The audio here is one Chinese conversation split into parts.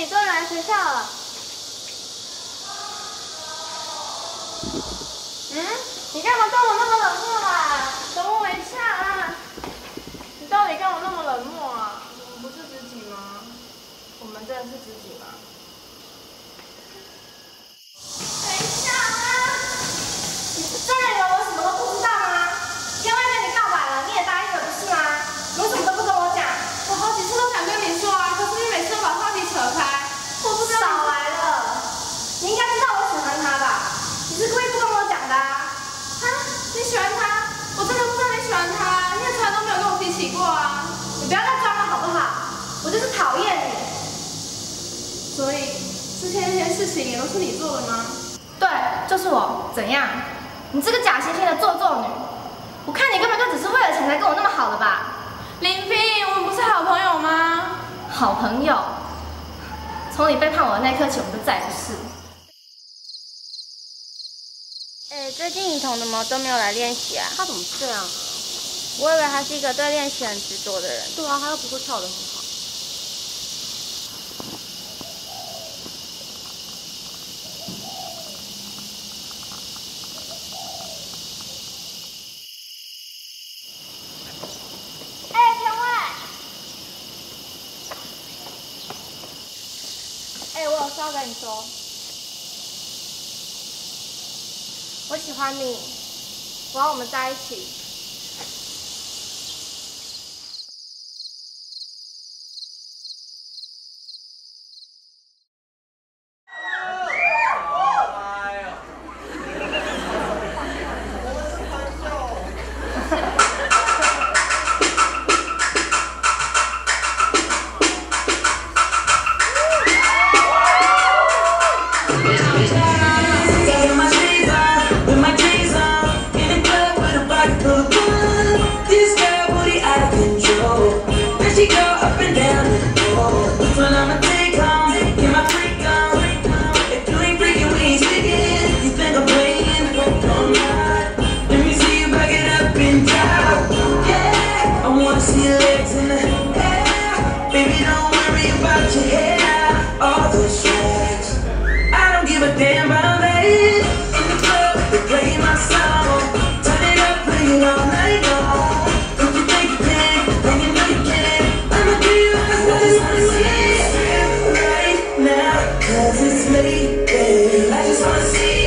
你终于来学校了。嗯？你干嘛对我那么冷漠啊？等我一下啊！你到底干嘛那么冷漠啊？我们不是知己吗？我们真的是知己吗？等一下啊！你是真的以为我什么都不知道吗？天外跟你告白了，你也答应了，不是吗？你为什么都不跟我讲？我好几次都想跟你说啊，可是你每次都把话题扯开。我不知道。少来了！你应该知道我喜欢他吧？你是故意不跟我讲的啊？啊？你喜欢他？我真的不知道你喜欢他，你也从来都没有跟我提起过啊！你不要再装了好不好？我就是讨厌你。所以之前那些事情也都是你做的吗？对，就是我。怎样？你这个假惺惺的做作女，我看你根本就只是为了钱才跟我那么好的吧？林冰，我们不是好朋友吗？好朋友。从你背叛我的那刻起，我们就再也不是。哎，最近雨桐怎么都没有来练习啊？他怎么这样啊？我以为他是一个对练习很执着的人。对啊，他又不会跳得很好。我要跟你说。我喜欢你，我要我们在一起。and down. That's what I'ma. Jesus.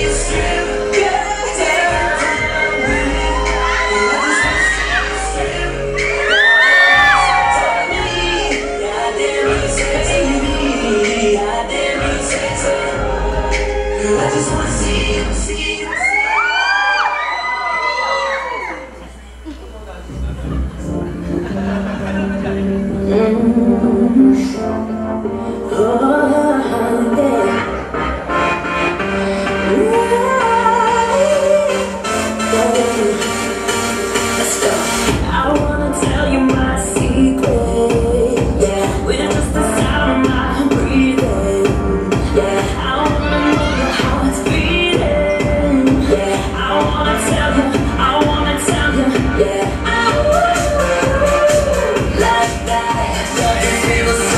Like